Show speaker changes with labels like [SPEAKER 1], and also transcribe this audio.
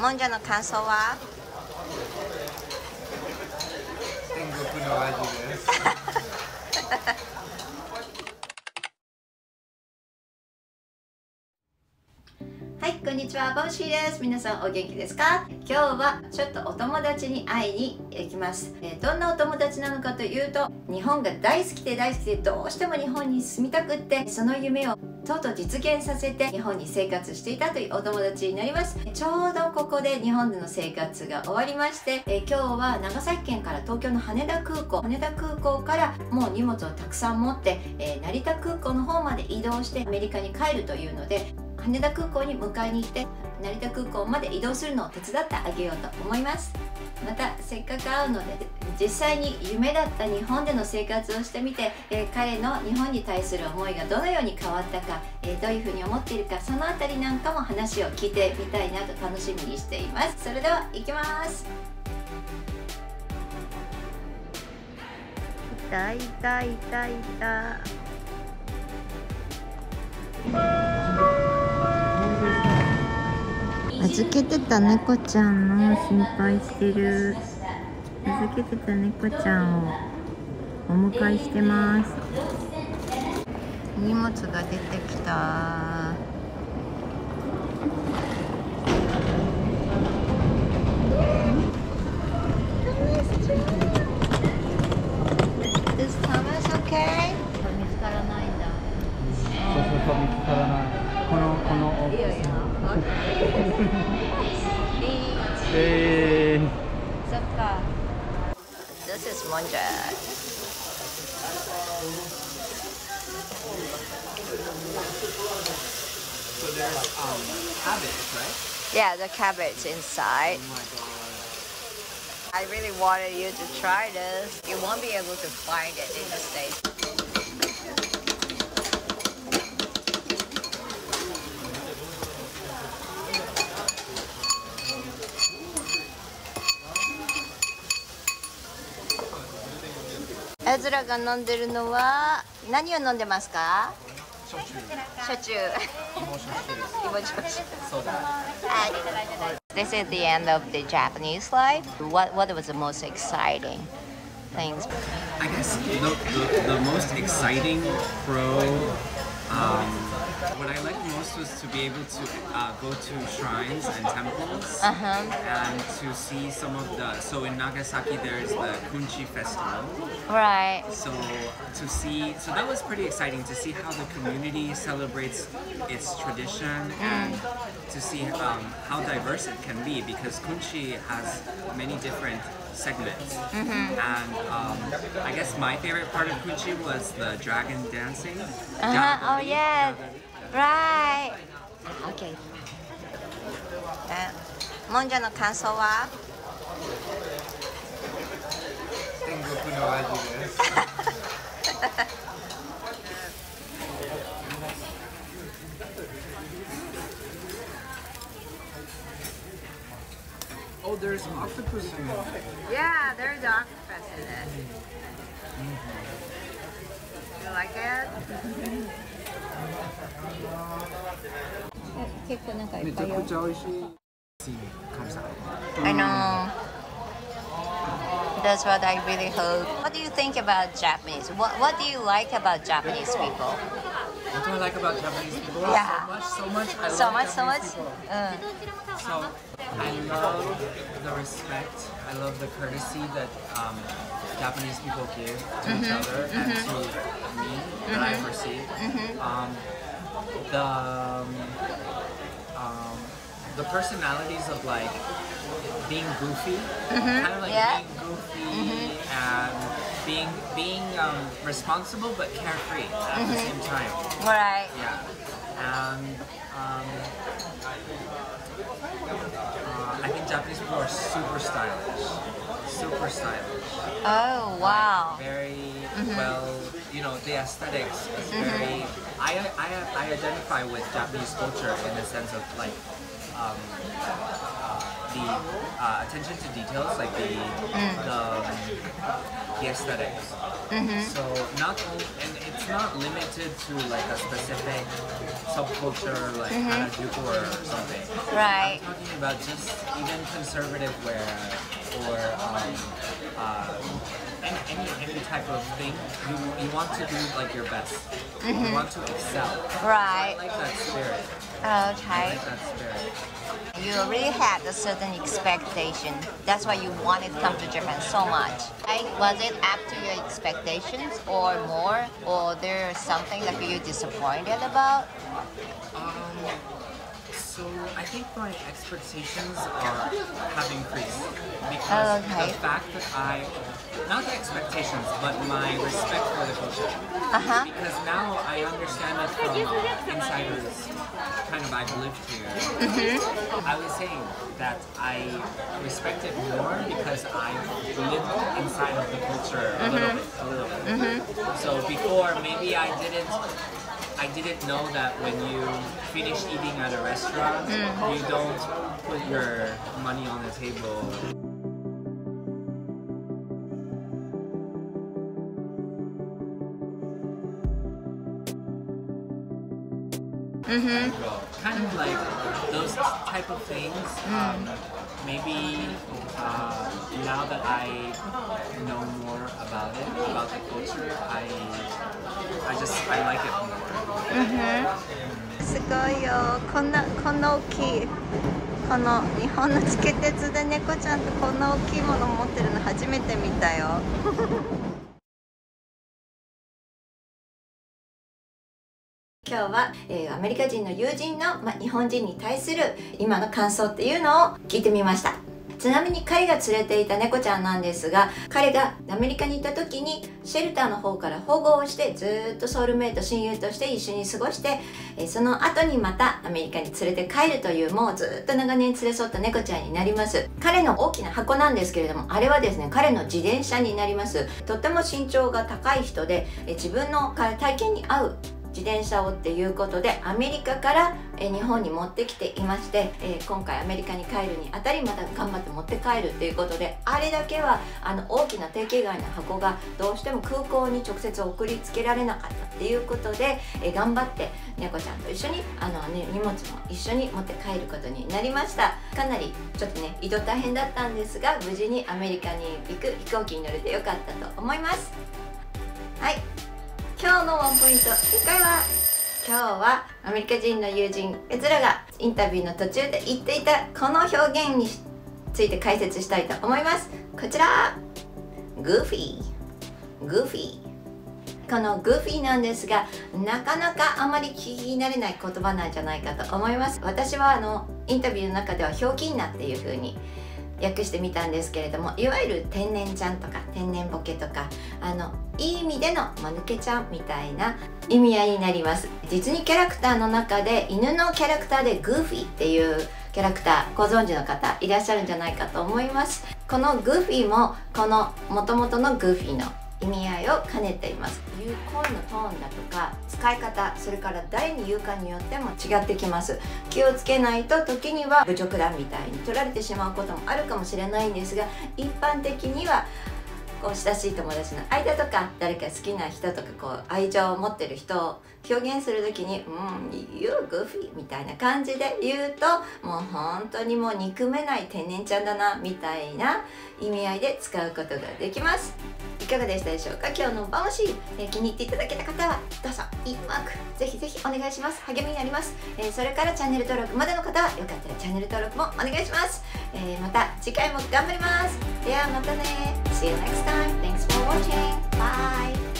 [SPEAKER 1] もんじゃの感想は？
[SPEAKER 2] 天国の味です。
[SPEAKER 1] はい、こんにちは、ボンシーです。皆さんお元気ですか？今日はちょっとお友達に会いに行きます、えーどんなお友達なのかというと、日本が大好きで大好きでどうしても日本に住みたくって、その夢をとうとう実現させて日本に生活していたというお友達になります。ちょうどここで日本での生活が終わりまして、え今日は長崎県から東京の羽田空港羽田空港からもう荷物をたくさん持って、え成田空港の方まで移動してアメリカに帰るというので羽田空港に迎えに行って成田空港まで移動するのを手伝ってあげようと思います。またせっかく会うので実際に夢だった日本での生活をしてみて、えー彼の日本に対する思いがどのように変わったか、えーどういうふうに思っているかそのあたりなんかも話を聞いてみたいなと楽しみにしています。それでは行きます。いたいたいたい。た預けてた猫ちゃんの心配してる。預けてた猫ちゃんをお迎えしてます。荷物が出てきた。
[SPEAKER 2] So there's um cabbage, right?
[SPEAKER 1] Yeah, the cabbage inside.
[SPEAKER 2] Oh my god.
[SPEAKER 1] I really wanted you to try this. You won't be able to find it in the States. エズラが飲んでるのは何を飲んでますか
[SPEAKER 2] 焼酎。
[SPEAKER 1] 焼酎
[SPEAKER 2] 芋焼酎。
[SPEAKER 1] 芋焼酎
[SPEAKER 2] そうだ。
[SPEAKER 1] This is the end of the Japanese life. What what was the most exciting things?
[SPEAKER 3] I guess the, the, the most exciting pro, um, Was to be able to uh, go to shrines and temples
[SPEAKER 1] Uh huh.
[SPEAKER 3] and to see some of the. So in Nagasaki, there's the Kunchi festival.
[SPEAKER 1] Right.
[SPEAKER 3] So to see, so that was pretty exciting to see how the community celebrates its tradition and to see um, how diverse it can be because Kunchi has many different segments. And um, I guess my favorite part of Kunchi was the dragon dancing.
[SPEAKER 1] Uh huh. Oh yeah. Right. Okay. もんじゃの感想は
[SPEAKER 2] 天国の味です。
[SPEAKER 3] Oh, there's octopus in it.
[SPEAKER 1] Yeah, there's octopus in it. 結構なんかい
[SPEAKER 2] め
[SPEAKER 1] っぱいよ
[SPEAKER 2] ちゃくちゃ美味しい。
[SPEAKER 1] I know. That's what I really hope. What do you think about Japanese? What What do you like about Japanese people?
[SPEAKER 2] What do I like about Japanese people?
[SPEAKER 1] Yeah.
[SPEAKER 2] So much, so much. I
[SPEAKER 1] So
[SPEAKER 2] love
[SPEAKER 1] much, so much.
[SPEAKER 2] Japanese people.
[SPEAKER 1] うん。
[SPEAKER 3] So I love the respect. I love the courtesy that um, Japanese people give to each other and to me that I perceive. Um, the um, um, the personalities of like being goofy, kind of like
[SPEAKER 1] Yeah.
[SPEAKER 3] being goofy and being being um, responsible but carefree at the same time.
[SPEAKER 1] Right.
[SPEAKER 3] Yeah. And um, uh, I think Japanese people are super stylish. Super stylish.
[SPEAKER 1] Oh wow.
[SPEAKER 3] Very well, you know, the aesthetics is very. I, I, I identify with Japanese culture in the sense of like um, uh, the uh, attention to details, like the the, um, the aesthetics. So not only, and it's not limited to like a specific subculture like Harajuku or something.
[SPEAKER 1] Right.
[SPEAKER 3] I'm talking about just even conservative wear or um, uh, any, any any type of thing. You you want to do like your best. You want to excel.
[SPEAKER 1] Right.
[SPEAKER 3] I like that spirit.
[SPEAKER 1] Okay.
[SPEAKER 3] like that spirit.
[SPEAKER 1] You really had a certain expectation. That's why you wanted to come to Japan so much. Right? Was it up to your expectations or more? Or there's something that you disappointed about?
[SPEAKER 3] Um, so I think my expectations are have increased because
[SPEAKER 1] Oh, okay.
[SPEAKER 3] the fact that I, not the expectations, but my respect for the culture.
[SPEAKER 1] Uh-huh.
[SPEAKER 3] Because now I understand it from uh, insiders, kind of I've lived here.
[SPEAKER 1] Mm-hmm.
[SPEAKER 3] I was saying that I respect it more because I've lived inside of the culture a little bit, a little bit.
[SPEAKER 1] Mm-hmm.
[SPEAKER 3] So before maybe I didn't I didn't know that when you finish eating at a restaurant,
[SPEAKER 1] Mm.
[SPEAKER 3] you don't put your money on the table. Mm-hmm. Kind of like those type of things. Um, maybe uh, now that I know more about it, about the culture, I I just I like it more.
[SPEAKER 1] すごいよこんなこんな大きいこの日本の地下鉄で猫ちゃんとこんな大きいもの持ってるの初めて見たよ今日は、えーアメリカ人の友人の、ま、日本人に対する今の感想っていうのを聞いてみました。ちなみに彼が連れていた猫ちゃんなんですが彼がアメリカに行った時にシェルターの方から保護をしてずっとソウルメイト親友として一緒に過ごしてえその後にまたアメリカに連れて帰るというもうずっと長年連れ添った猫ちゃんになります。彼の大きな箱なんですけれどもあれはですね彼の自転車になります。とっても身長が高い人でえ自分の体型に合う自転車をっていうことでアメリカから日本に持ってきていまして、今回アメリカに帰るにあたりまた頑張って持って帰るっていうことであれだけはあの大きな定型外の箱がどうしても空港に直接送りつけられなかったっていうことで、頑張って猫ちゃんと一緒にあの、ね、荷物も一緒に持って帰ることになりました。かなりちょっとね移動大変だったんですが無事にアメリカに行く飛行機に乗れてよかったと思います。はい。今日のワンポイント1回は？今日はアメリカ人の友人エズラがインタビューの途中で言っていたこの表現について解説したいと思います。こちら。グーフィー。グーフィー。このグーフィーなんですがなかなかあまり聞き慣れない言葉なんじゃないかと思います。私はあのインタビューの中ではひょうきんなっていう風に訳してみたんですけれどもいわゆる天然ちゃんとか天然ボケとかあのいい意味での間抜けちゃんみたいな意味合いになります。ディズニーキャラクターの中で犬のキャラクターでグーフィーっていうキャラクターご存知の方いらっしゃるんじゃないかと思います。このグーフィーもこの元々のグーフィーの意味合いを兼ねています。有効のトーンだとか使い方それから誰に言うかによっても違ってきます。気をつけないと時には侮辱だみたいに取られてしまうこともあるかもしれないんですが一般的にはこう親しい友達の間とか誰か好きな人とかこう愛情を持ってる人を表現する時に「うん You goofy」みたいな感じで言うともう本当にもう憎めない天然ちゃんだなみたいな意味合いで使うことができます。いかがでしたでしょうか？今日のバオシー、えー気に入っていただけた方はどうぞいいマークぜひぜひお願いします。励みになります、えーそれからチャンネル登録までの方はよかったらチャンネル登録もお願いします、えーまた次回も頑張ります。ではまたね See you next time. Thanks for watching. Bye.